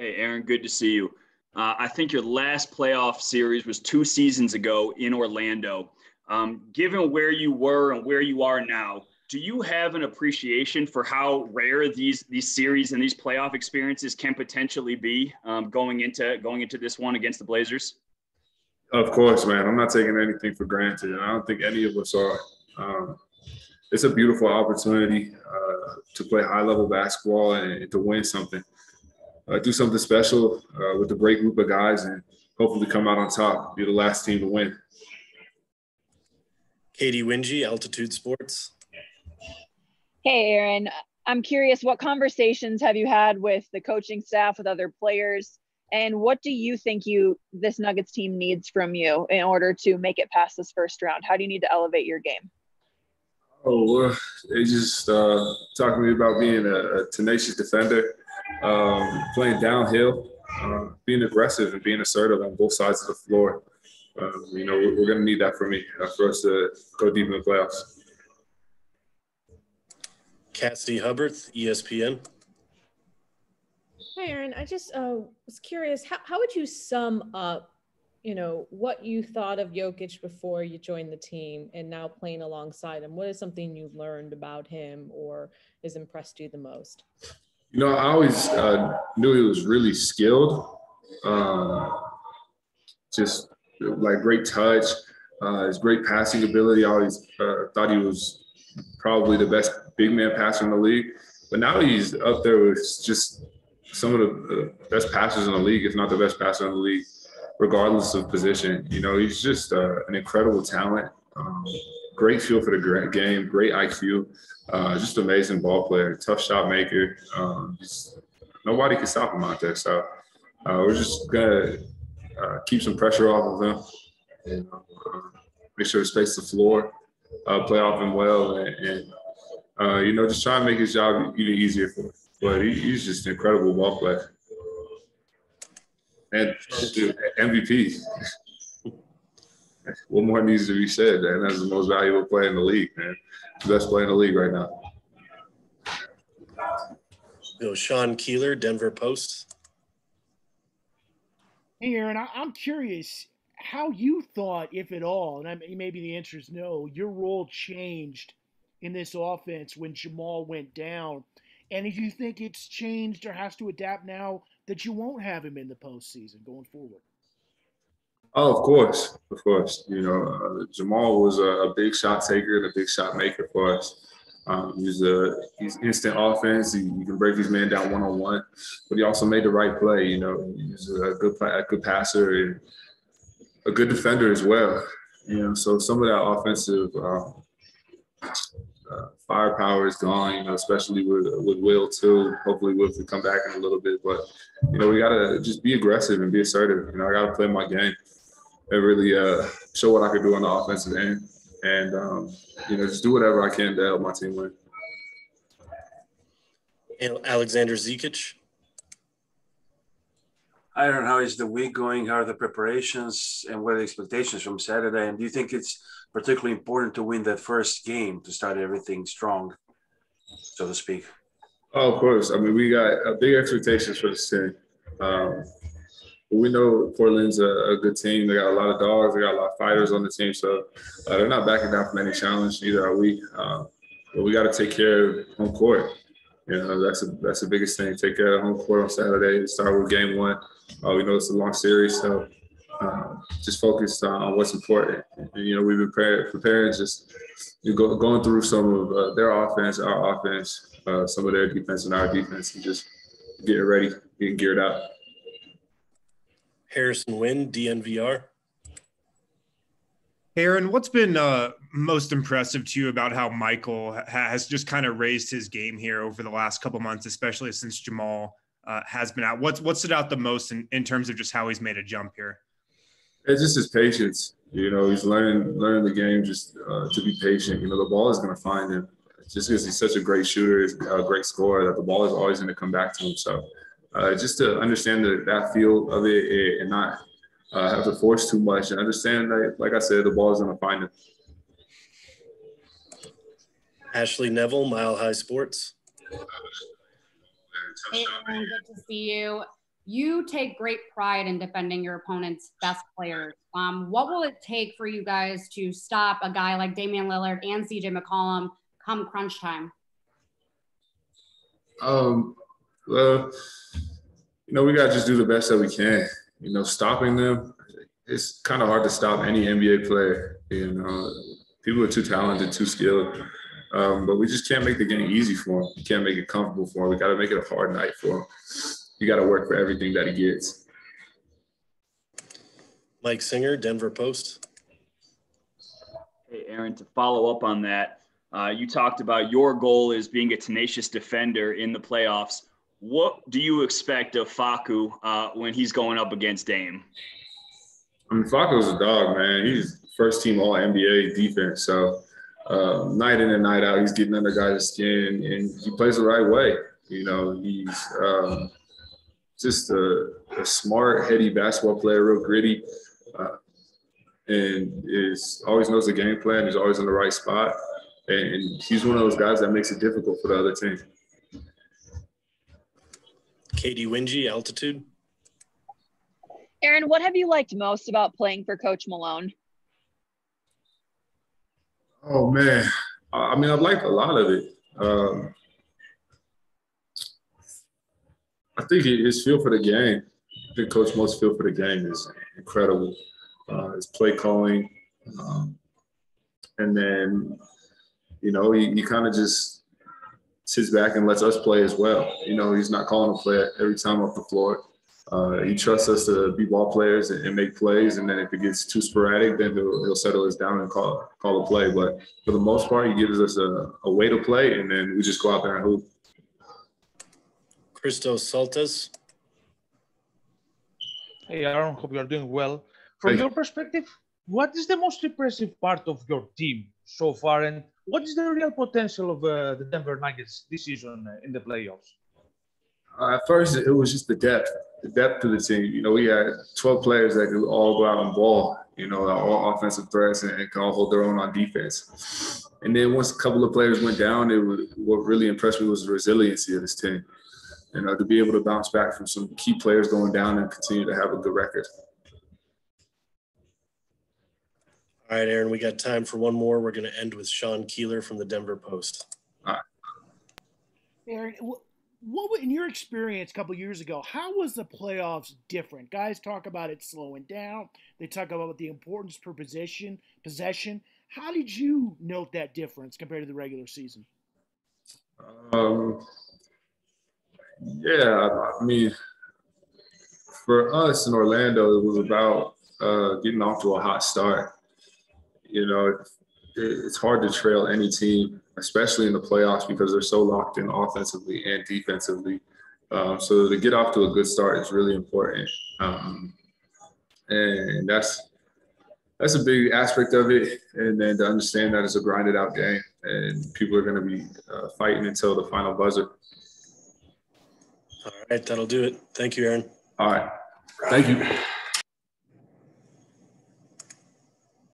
Hey, Aaron, good to see you. Uh, I think your last playoff series was two seasons ago in Orlando. Um, given where you were and where you are now, do you have an appreciation for how rare these these series and these playoff experiences can potentially be um, going into going into this one against the Blazers? Of course, man. I'm not taking anything for granted, and I don't think any of us are. Um, it's a beautiful opportunity uh, to play high level basketball and, and to win something, uh, do something special uh, with a great group of guys, and hopefully come out on top, be the last team to win. Katy Winge, Altitude Sports. Hey, Aaron. I'm curious, what conversations have you had with the coaching staff, with other players, and what do you think you this Nuggets team needs from you in order to make it past this first round? How do you need to elevate your game? Oh, they just uh, talking to me about being a, a tenacious defender, um, playing downhill, uh, being aggressive, and being assertive on both sides of the floor. Um, you know, we're, we're going to need that for me uh, for us to go deep in the playoffs. Cassidy Hubbarth, ESPN. Hi, Aaron. I just uh, was curious. How, how would you sum up, you know, what you thought of Jokic before you joined the team and now playing alongside him? What is something you've learned about him or has impressed you the most? You know, I always uh, knew he was really skilled. Um, just like great touch, uh, his great passing ability. I always uh, thought he was probably the best big man passer in the league. But now he's up there with just some of the best passers in the league, if not the best passer in the league, regardless of position. You know, he's just uh, an incredible talent. Um, great feel for the game, great IQ, uh, just amazing ball player, tough shot maker. Um, nobody can stop him out there. So uh, we're just gonna uh, keep some pressure off of him and uh, make sure to space the floor, uh, play off him well, and, and uh, you know, just try and make his job even easier for him. But he, he's just an incredible ball player. And MVP. what more needs to be said, man? That's the most valuable player in the league, man. The best player in the league right now. Yo, Sean Keeler, Denver Post. Hey, Aaron, I, am curious how you thought, if at all, and I, maybe the answer is no, your role changed in this offense when Jamal went down. And if you think it's changed or has to adapt now that you won't have him in the postseason going forward. Oh, of course, of course. You know, uh, Jamal was a, a, big shot taker and a big shot maker for us. Um, he's a he's instant offense. He, he, can break his man down one on one, but he also made the right play. You know, he's a good a good passer and a good defender as well. You know, so some of that offensive uh, uh, firepower is gone, you know, especially with with Will too. Hopefully, Will can come back in a little bit, but you know, we gotta just be aggressive and be assertive. You know, I gotta play my game and really uh, show what I can do on the offensive end, and um, you know, just do whatever I can to help my team win. Alexander Zikic. I don't know how is the week going? How are the preparations and what are the expectations from Saturday? And do you think it's particularly important to win that first game to start everything strong, so to speak. Oh, of course. I mean, we got uh, big expectations for this team. Um, we know Portland's a, a, good team. They got a lot of dogs. They got a lot of fighters on the team, so uh, they're not backing down from any challenge. Neither are we. Um, but we got to take care of home court. You know, that's a, that's the biggest thing. Take care of home court on Saturday. Start with game one. Uh, we know it's a long series, so uh, just focused on what's important. And, you know, we've been preparing, preparing just you go, going through some of uh, their offense, our offense, uh, some of their defense, and our defense, and just getting ready, getting geared up. Harrison Wind, DNVR. Aaron, what's been uh, most impressive to you about how Michael has just kind of raised his game here over the last couple months, especially since Jamal uh, has been out? What's what stood out the most in, in terms of just how he's made a jump here? It's just his patience. You know, he's learning learning the game just uh, to be patient. You know, the ball is going to find him. Just because he's such a great shooter, a great scorer, that the ball is always going to come back to him. So, uh, just to understand the, that feel of it and not uh, have to force too much, and understand that, like I said, the ball is going to find him. Ashley Neville, Mile High Sports. Hey, good to see you you take great pride in defending your opponent's best players. Um, what will it take for you guys to stop a guy like Damian Lillard and CJ McCollum come crunch time? Um, well, you know, we got to just do the best that we can. You know, stopping them, it's kind of hard to stop any NBA player. You know, people are too talented, too skilled. Um, but we just can't make the game easy for him. We can't make it comfortable for him. We got to make it a hard night for him. You got to work for everything that he gets. Mike Singer, Denver Post. Hey, Aaron, to follow up on that, uh, you talked about your goal is being a tenacious defender in the playoffs. What do you expect of Facu uh, when he's going up against Dame? I mean, Facu's a dog, man. He's first team All NBA defense. So uh, night in and night out, he's getting under guys' skin, and he plays the right way. You know, he's um, just a, a, smart, heady basketball player, real gritty, uh, and is always knows the game plan. He's always in the right spot, and he's one of those guys that makes it difficult for the other team. Katy Winge, altitude. Aaron, what have you liked most about playing for Coach Malone? Oh man, I mean, I've liked a lot of it. Um, I think his feel for the game, I think Coach Mo's feel for the game is incredible. Uh, his play calling, um, and then you know he, he kind of just sits back and lets us play as well. You know, he's not calling a play every time off the floor. Uh, he trusts us to be ball players and, and, make plays, and then if it gets too sporadic, then he'll, he'll settle us down and call call a play. But for the most part, he gives us a, a way to play, and then we just go out there and hoop. Christos Saltes. Hey, Aaron, hope you are doing well. From your perspective, what is the most impressive part of your team so far, and what is the real potential of uh, the Denver Nuggets this season uh, in the playoffs? Uh, at first, it was just the depth, the depth of the team. You know, we had 12 players that could all go out and ball. You know, all offensive threats and, and can all hold their own on defense. And then once a couple of players went down, it was, what really impressed me was the resiliency of this team you know, to be able to bounce back from some key players going down and continue to have a good record. All right, Aaron, we got time for one more. We're going to end with Sean Keeler from the Denver Post. All right. Aaron, what in your experience a couple years ago, how was the playoffs different? Guys talk about it slowing down. They talk about the importance per position Possession. How did you note that difference compared to the regular season? Um, yeah, I mean, for us in Orlando, it was about uh, getting off to a hot start. You know, it, it's hard to trail any team, especially in the playoffs, because they're so locked in offensively and defensively. Um, so to get off to a good start is really important, um, and that's that's a big aspect of it. And then to understand that it's a grinded out game, and people are going to be uh, fighting until the final buzzer. All right, that'll do it. Thank you, Aaron. All right. Thank you.